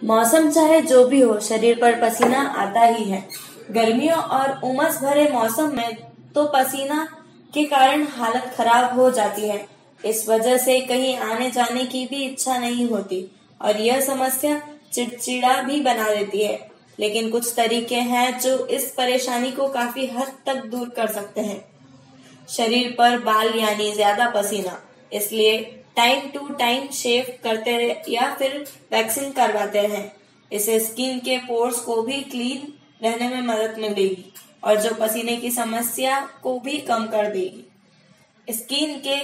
मौसम चाहे जो भी हो, शरीर पर पसीना आता ही है। गर्मियों और उमस भरे मौसम में तो पसीना के कारण हालत खराब हो जाती है। इस वजह से कहीं आने जाने की भी इच्छा नहीं होती और यह समस्या चिड़चिड़ा भी बना देती है। लेकिन कुछ तरीके हैं जो इस परेशानी को काफ़ी हद तक दूर कर सकते हैं। शरीर पर बाल यानी ज़्यादा पसीना इसलिए टाइम टू टाइम शेव करते रहे या फिर वैक्सिंग करवाते रहें। इससे स्किन के पोर्स को भी क्लीन रहने में मदद मिलेगी और जो पसीने की समस्या को भी कम कर देगी। स्किन के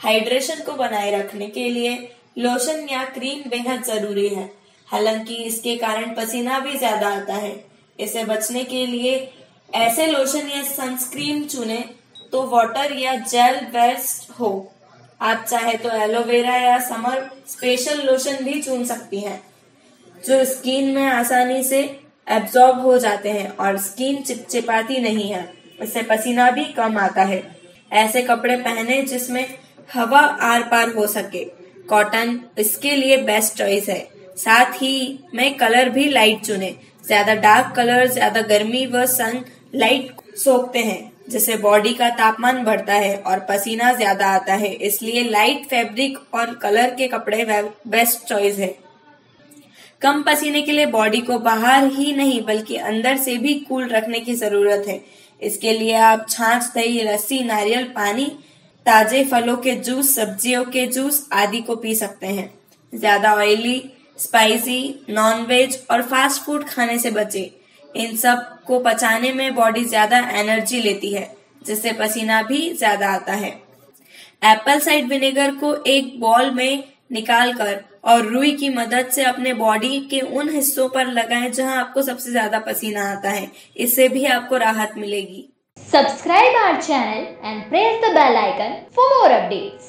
हाइड्रेशन को बनाए रखने के लिए लोशन या क्रीम बेहद ज़रूरी है। हालाँकि इसके कारण पसीना भी ज़्यादा आता है। इसे बचने के लिए ऐसे लोशन या सनस्क्रीन चुने तो वाटर या जेल बेस्ट हो। आप चाहे तो एलोवेरा या समर स्पेशल लोशन भी चुन सकती हैं, जो स्किन में आसानी से एब्जॉर्ब हो जाते हैं और स्किन चिपचिपाती नहीं है। इससे पसीना भी कम आता है। ऐसे कपड़े पहने जिसमें हवा आर पार हो सके। कॉटन इसके लिए बेस्ट चॉइस है। साथ ही में कलर भी लाइट चुने। ज़्यादा डार्क कलर ज़्यादा गर्मी व सन लाइट सोखते हैं। जिससे बॉडी का तापमान बढ़ता है और पसीना ज़्यादा आता है। इसलिए लाइट फैब्रिक और कलर के कपड़े बेस्ट चॉइस है। कम पसीने के लिए बॉडी को बाहर ही नहीं, बल्कि अंदर से भी कूल रखने की ज़रूरत है। इसके लिए आप छाछ, दही लस्सी नारियल, पानी, ताजे फलों के जूस, सब्जियों के जूस आदि को पी सकते हैं। ज़्यादा ऑयली स्पाइसी नॉन वेज और फास्ट फ़ूड खाने से बचे। इन सबको पचाने में बॉडी ज़्यादा एनर्जी लेती है, जिससे पसीना भी ज़्यादा आता है। एप्पल साइड विनेगर को एक बॉल में निकाल कर और रुई की मदद से अपने बॉडी के उन हिस्सों पर लगाएँ जहाँ आपको सबसे ज़्यादा पसीना आता है। इससे भी आपको राहत मिलेगी। Subscribe our channel and press the bell icon for more updates